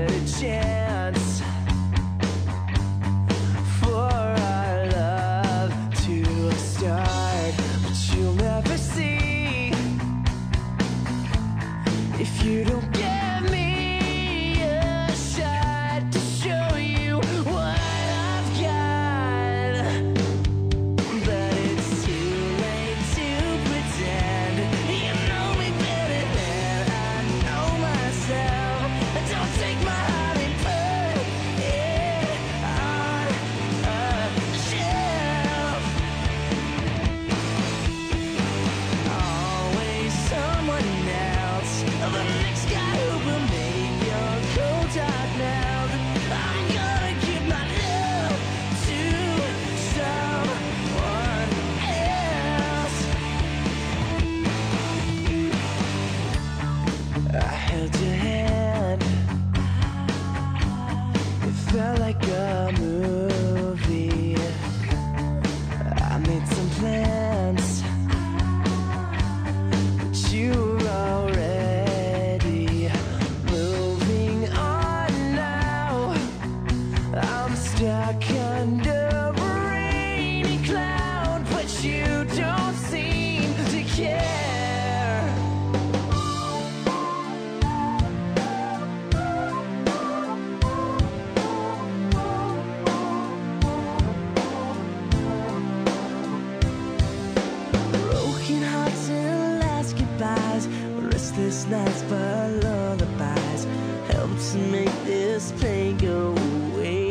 A chance. I held your hand. skies Restless nights by lullabies Helps make this pain go away.